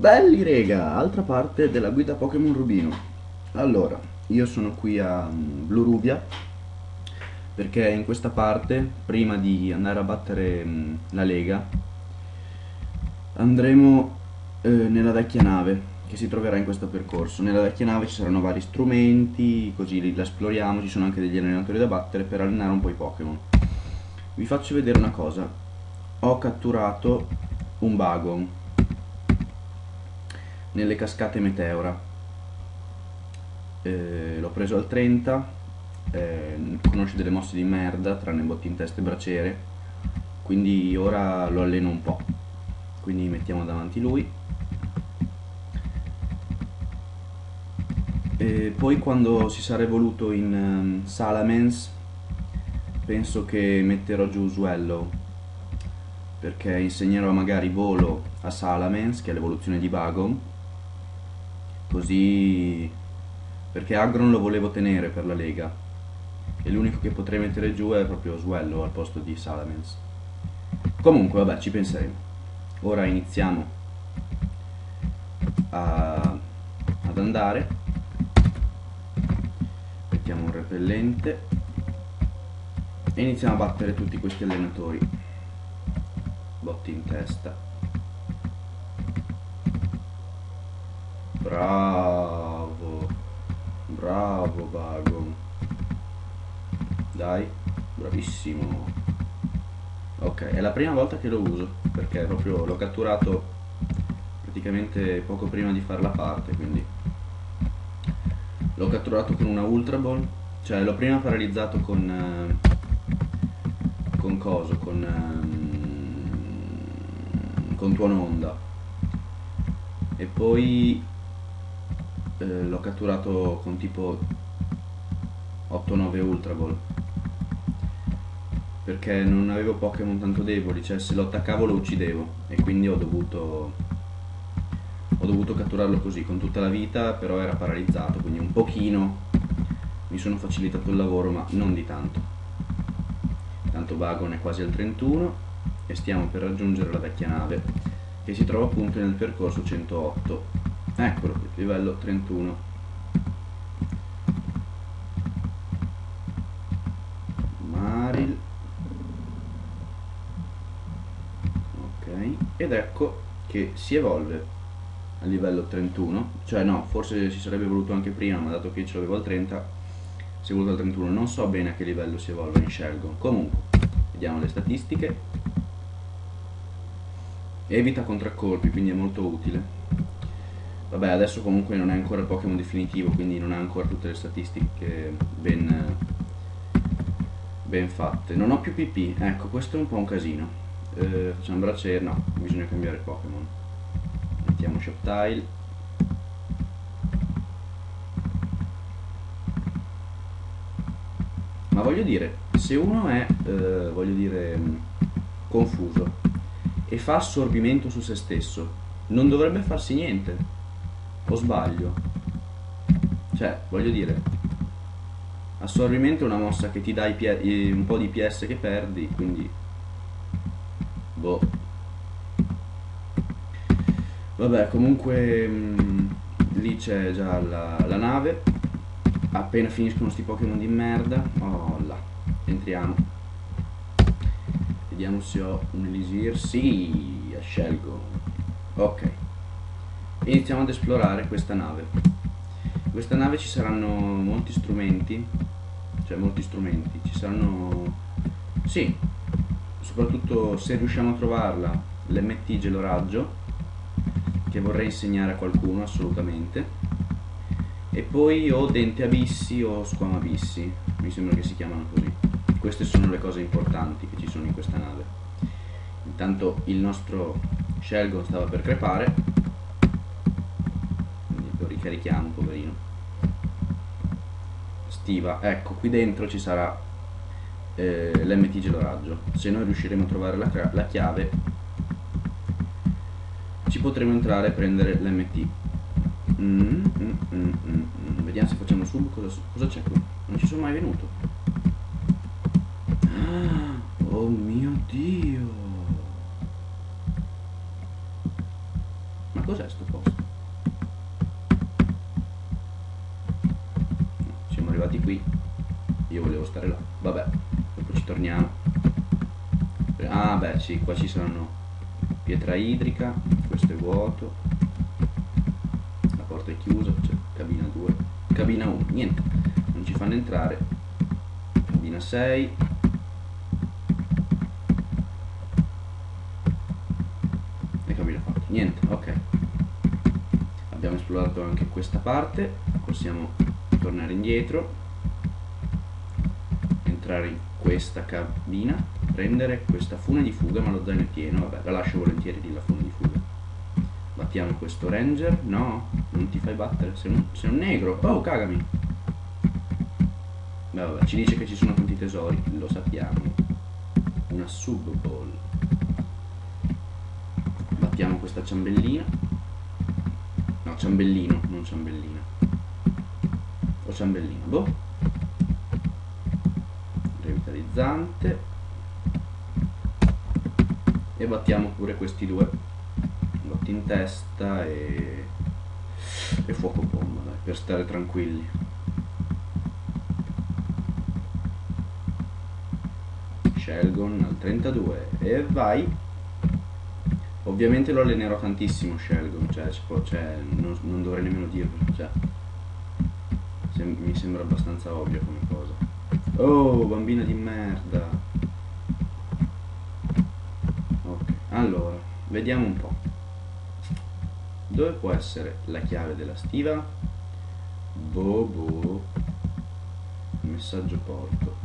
Belli rega, altra parte della guida Pokémon Rubino. Allora, io sono qui a mm, Blue Rubia perché in questa parte, prima di andare a battere mm, la Lega, andremo eh, nella vecchia nave che si troverà in questo percorso. Nella vecchia nave ci saranno vari strumenti, così li la esploriamo, ci sono anche degli allenatori da battere per allenare un po' i Pokémon. Vi faccio vedere una cosa. Ho catturato un Bagon nelle cascate Meteora. Eh, L'ho preso al 30, eh, conosce delle mosse di merda, tranne botti in testa e braciere, quindi ora lo alleno un po'. Quindi mettiamo davanti lui E poi quando si sarà evoluto in um, Salamence penso che metterò giù Swallow perché insegnerò magari volo a Salamence che è l'evoluzione di Bagon così perché Agron lo volevo tenere per la Lega. E l'unico che potrei mettere giù è proprio Swallow al posto di Salamence. Comunque vabbè ci penseremo. Ora iniziamo a, ad andare. Mettiamo un repellente. E iniziamo a battere tutti questi allenatori. Botti in testa bravo. Bravo Bagon. Dai bravissimo. Ok è la prima volta che lo uso perché proprio l'ho catturato praticamente poco prima di fare la parte quindi l'ho catturato con una Ultra Ball cioè l'ho prima paralizzato con eh, con coso con eh, con tuono onda e poi eh, l'ho catturato con tipo 8-9 Ultra Ball perché non avevo Pokémon tanto deboli cioè se lo attaccavo lo uccidevo e quindi ho dovuto ho dovuto catturarlo così con tutta la vita però era paralizzato quindi un pochino mi sono facilitato il lavoro ma non di tanto. Tanto Vagon è quasi al 31 e stiamo per raggiungere la vecchia nave che si trova appunto nel percorso 108 eccolo livello 31 Maril. Ok ed ecco che si evolve a livello 31 cioè no forse si sarebbe voluto anche prima ma dato che ce l'avevo al 30 si è voluto al 31 non so bene a che livello si evolve in Shelgon comunque vediamo le statistiche. Evita contraccolpi quindi è molto utile vabbè adesso comunque non è ancora il Pokémon definitivo quindi non ha ancora tutte le statistiche ben, ben fatte. Non ho più PP ecco questo è un po' un casino. Eh, facciamo bracciere? No bisogna cambiare Pokémon. Mettiamo shop tile ma voglio dire se uno è eh, voglio dire confuso e fa assorbimento su se stesso non dovrebbe farsi niente o sbaglio cioè voglio dire assorbimento è una mossa che ti dà un po' di PS che perdi quindi boh Vabbè, comunque mh, mm, lì c'è già la, la, nave. Appena finiscono sti Pokémon di merda. Oh là, entriamo. Vediamo se ho un Elisir. Sì, scelgo. Ok. Iniziamo ad esplorare questa nave. In questa nave ci saranno molti strumenti. Cioè molti strumenti. Ci saranno... Sì. Soprattutto se riusciamo a trovarla, l'MT geloraggio che vorrei insegnare a qualcuno assolutamente e poi ho dente abissi o squamabissi mi sembra che si chiamano così queste sono le cose importanti che ci sono in questa nave intanto il nostro Shelgon stava per crepare ricarichiamo poverino stiva ecco qui dentro ci sarà eh, l'MT geloraggio se noi riusciremo a trovare la, la chiave ci potremo entrare e prendere l'MT. Mm, mm, mm, mm, Vediamo se facciamo sub cosa, cosa c'è qui. Non ci sono mai venuto. Ah, oh mio dio. Ma cos'è sto posto? Siamo arrivati qui. Stare là. Vabbè, dopo ci torniamo. Ah beh sì, qua ci saranno pietra idrica, questo è vuoto. La porta è chiusa, c'è cabina 2. Cabina 1, niente, non ci fanno entrare. Cabina 6. E cabina 4. Niente, ok. Abbiamo esplorato anche questa parte, possiamo tornare indietro entrare in questa cabina, prendere questa fune di fuga, ma lo zaino è pieno, vabbè, la lascio volentieri lì la fune di fuga. Battiamo questo ranger, no, non ti fai battere, sei un, sei un negro, oh cagami. Beh, vabbè, ci dice che ci sono tanti tesori, lo sappiamo. Una sub ball. Battiamo questa ciambellina. No, ciambellino, non ciambellina. O ciambellina, boh revitalizzante e battiamo pure questi due. Botti in testa e, e fuoco bomba dai, per stare tranquilli. Shelgon al 32 e vai. Ovviamente lo allenerò tantissimo Shelgon cioè, cioè non, non, dovrei nemmeno dirlo cioè, sem mi sembra abbastanza ovvio come cosa Oh, bambina di merda. Ok, allora, vediamo un po'. Dove può essere la chiave della stiva? Bobo. Messaggio porto.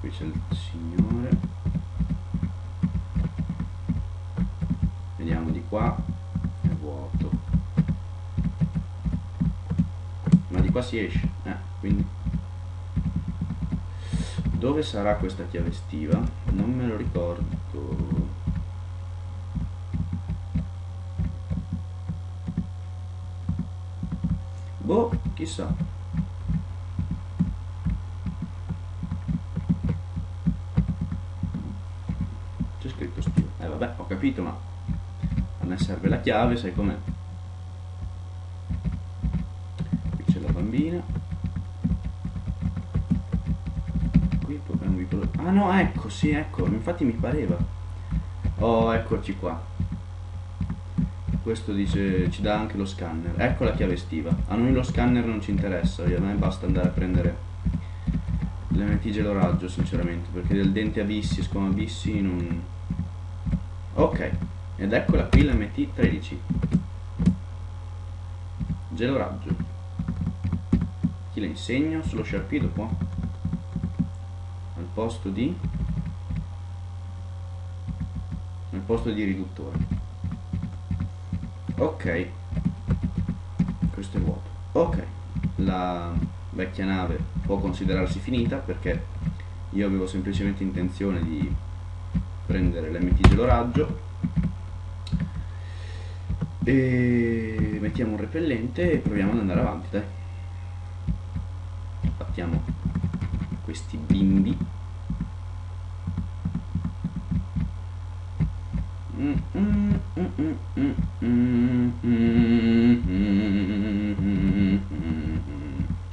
Qui c'è il signore. Vediamo di qua. È vuoto. Ma di qua si esce. Eh, quindi dove sarà questa chiave estiva? Non me lo ricordo. Boh, chissà. C'è scritto stiva. Eh vabbè, ho capito, ma a me serve la chiave, sai com'è? Qui c'è la bambina. Ah no, ecco, sì, ecco, infatti mi pareva. Oh, eccoci qua. Questo dice, ci dà anche lo scanner. Ecco la chiave estiva. A noi lo scanner non ci interessa, a me basta andare a prendere l'MT gelo raggio, sinceramente, perché del dente abissi scoma abissi non... Ok, ed eccola qui l'MT 13. Gelo raggio. Chi le insegno? Sullo sciarpido qua posto di nel posto di riduttore. Ok. Questo è vuoto. Ok. La vecchia nave può considerarsi finita perché io avevo semplicemente intenzione di prendere l'MT gelo e mettiamo un repellente e proviamo ad andare avanti dai. Battiamo questi bimbi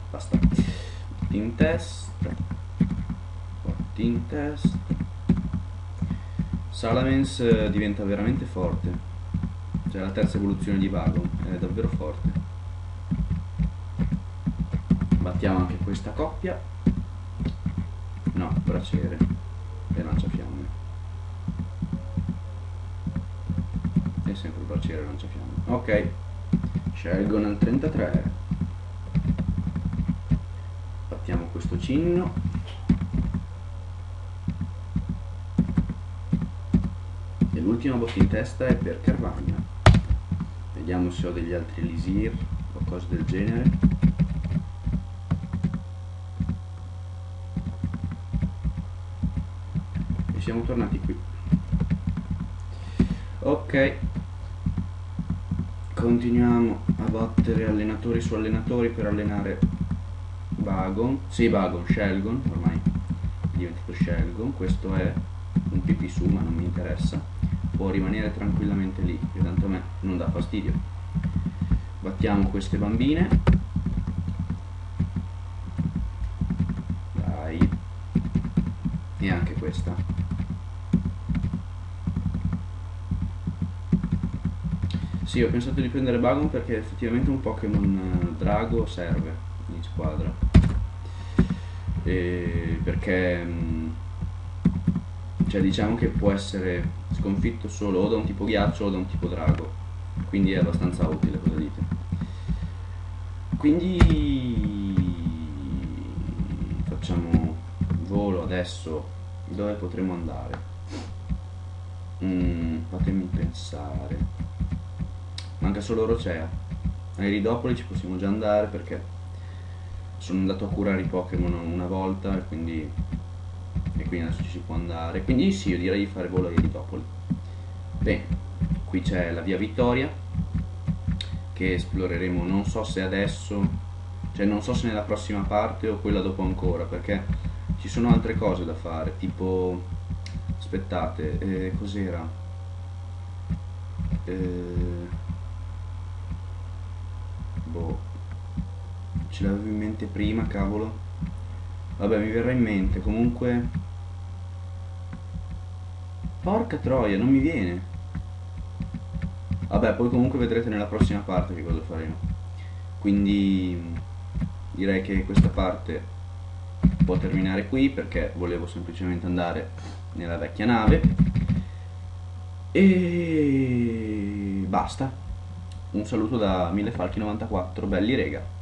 Basta. In testa. in testa. Salamence diventa veramente forte. Cioè la terza evoluzione di Vago. È davvero forte. Battiamo anche questa coppia. No, braciere. E lanciafiamme. Sempre il braciere lanciafiamme ok. Scelgo nel 33 battiamo questo cinno. E l'ultima botta in testa è per Carvagna. Vediamo se ho degli altri elisir o cose del genere. Siamo tornati qui. Ok continuiamo a battere allenatori su allenatori per allenare Vagon, sì Vagon, Shelgon, ormai è diventato Shelgon, questo è un PP su ma non mi interessa, può rimanere tranquillamente lì che tanto a me non dà fastidio. Battiamo queste bambine. Dai. E anche questa sì ho pensato di prendere Bagon perché effettivamente un Pokémon eh, drago serve in squadra. E perché mm, cioè diciamo che può essere sconfitto solo o da un tipo ghiaccio o da un tipo drago. Quindi è abbastanza utile cosa dite? Quindi facciamo volo adesso. Dove potremo andare? Mm, fatemi pensare manca solo Rocea. A Eridopoli ci possiamo già andare perché sono andato a curare i Pokémon una volta e quindi, e quindi adesso ci si può andare. Quindi sì io direi di fare volo a Eridopoli bene qui c'è la via Vittoria che esploreremo non so se adesso cioè non so se nella prossima parte o quella dopo ancora perché ci sono altre cose da fare tipo aspettate eh, cos'era? Eh, boh ce l'avevo in mente prima cavolo. Vabbè mi verrà in mente comunque. Porca troia non mi viene. Vabbè poi comunque vedrete nella prossima parte che cosa faremo. Quindi direi che questa parte può terminare qui perché volevo semplicemente andare nella vecchia nave. E basta un saluto da 1000falchi94 belli rega